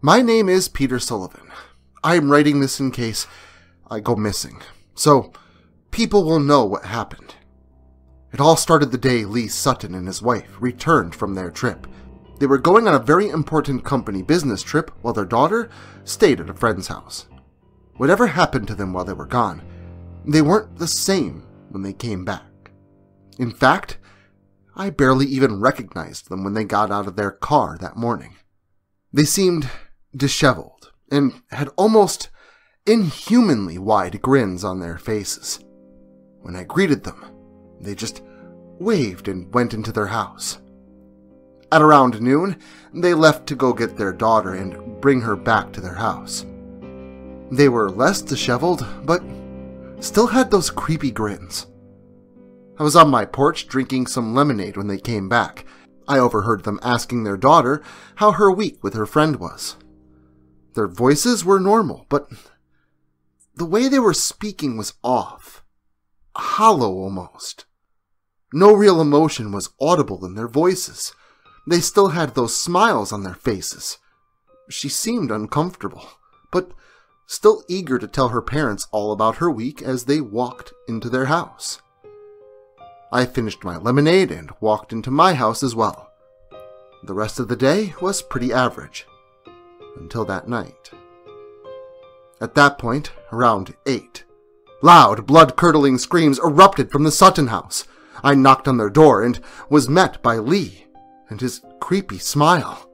My name is Peter Sullivan. I am writing this in case I go missing, so people will know what happened. It all started the day Lee Sutton and his wife returned from their trip. They were going on a very important company business trip while their daughter stayed at a friend's house. Whatever happened to them while they were gone, they weren't the same when they came back. In fact, I barely even recognized them when they got out of their car that morning. They seemed disheveled and had almost inhumanly wide grins on their faces. When I greeted them, they just waved and went into their house. At around noon, they left to go get their daughter and bring her back to their house. They were less disheveled, but still had those creepy grins. I was on my porch drinking some lemonade when they came back. I overheard them asking their daughter how her week with her friend was. Their voices were normal, but the way they were speaking was off, hollow almost. No real emotion was audible in their voices. They still had those smiles on their faces. She seemed uncomfortable, but still eager to tell her parents all about her week as they walked into their house. I finished my lemonade and walked into my house as well. The rest of the day was pretty average. Until that night. At that point, around 8, loud, blood curdling screams erupted from the Sutton house. I knocked on their door and was met by Lee and his creepy smile.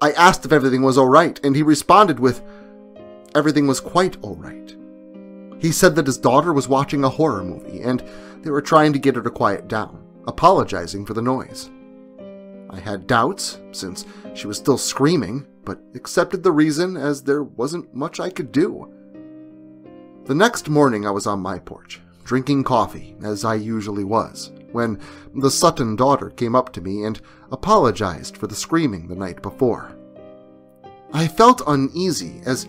I asked if everything was all right, and he responded with, Everything was quite all right. He said that his daughter was watching a horror movie, and they were trying to get her to quiet down, apologizing for the noise. I had doubts, since she was still screaming, but accepted the reason as there wasn't much I could do. The next morning I was on my porch, drinking coffee, as I usually was, when the Sutton daughter came up to me and apologized for the screaming the night before. I felt uneasy as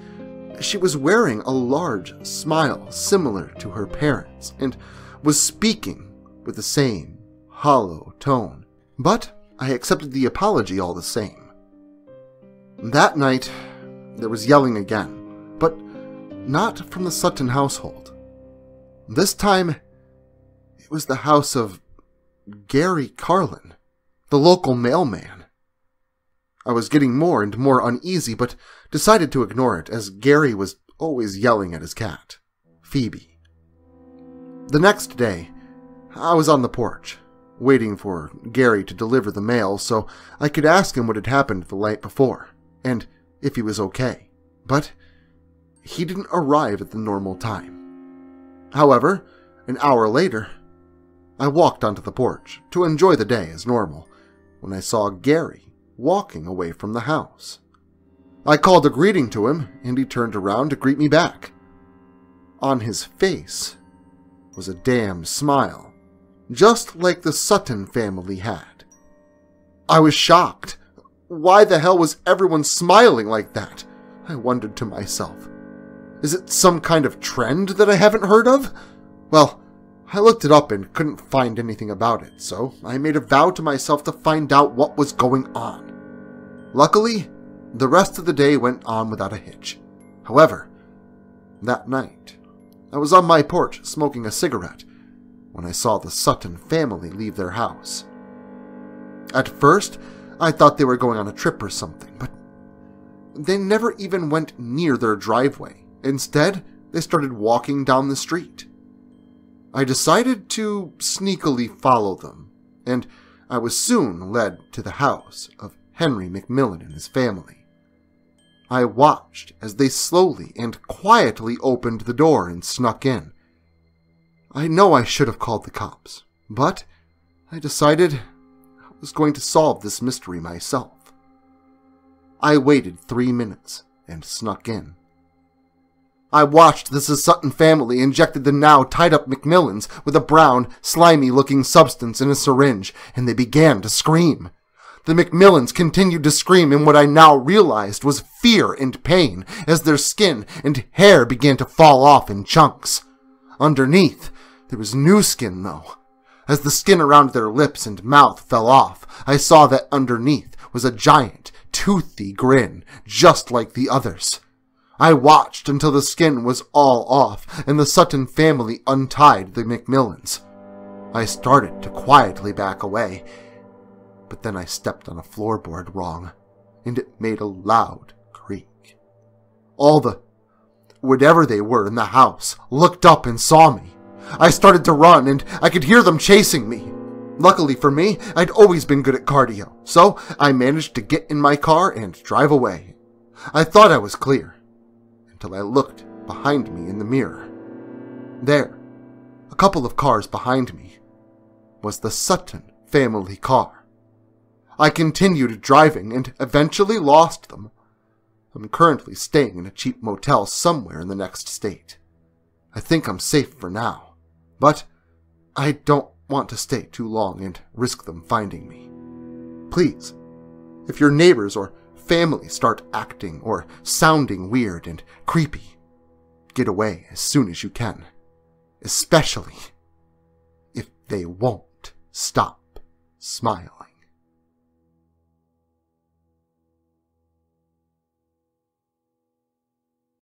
she was wearing a large smile similar to her parents and was speaking with the same hollow tone, but I accepted the apology all the same. That night, there was yelling again, but not from the Sutton household. This time, it was the house of Gary Carlin, the local mailman. I was getting more and more uneasy, but decided to ignore it as Gary was always yelling at his cat, Phoebe. The next day, I was on the porch, waiting for Gary to deliver the mail so I could ask him what had happened the night before, and if he was okay. But he didn't arrive at the normal time. However, an hour later, I walked onto the porch to enjoy the day as normal when I saw Gary walking away from the house. I called a greeting to him, and he turned around to greet me back. On his face was a damn smile, just like the Sutton family had. I was shocked. Why the hell was everyone smiling like that? I wondered to myself. Is it some kind of trend that I haven't heard of? Well, I looked it up and couldn't find anything about it, so I made a vow to myself to find out what was going on. Luckily, the rest of the day went on without a hitch. However, that night, I was on my porch smoking a cigarette when I saw the Sutton family leave their house. At first, I thought they were going on a trip or something, but they never even went near their driveway. Instead, they started walking down the street. I decided to sneakily follow them, and I was soon led to the house of Henry McMillan and his family. I watched as they slowly and quietly opened the door and snuck in. I know I should have called the cops, but I decided was going to solve this mystery myself. I waited three minutes and snuck in. I watched as the Sutton family injected the now tied up McMillans with a brown, slimy looking substance in a syringe, and they began to scream. The McMillans continued to scream in what I now realized was fear and pain as their skin and hair began to fall off in chunks. Underneath, there was new skin, though. As the skin around their lips and mouth fell off, I saw that underneath was a giant, toothy grin, just like the others. I watched until the skin was all off and the Sutton family untied the McMillans. I started to quietly back away, but then I stepped on a floorboard wrong, and it made a loud creak. All the whatever they were in the house looked up and saw me. I started to run, and I could hear them chasing me. Luckily for me, I'd always been good at cardio, so I managed to get in my car and drive away. I thought I was clear, until I looked behind me in the mirror. There, a couple of cars behind me, was the Sutton family car. I continued driving and eventually lost them. I'm currently staying in a cheap motel somewhere in the next state. I think I'm safe for now, but I don't want to stay too long and risk them finding me. Please, if your neighbors or family start acting or sounding weird and creepy, get away as soon as you can. Especially if they won't stop smiling.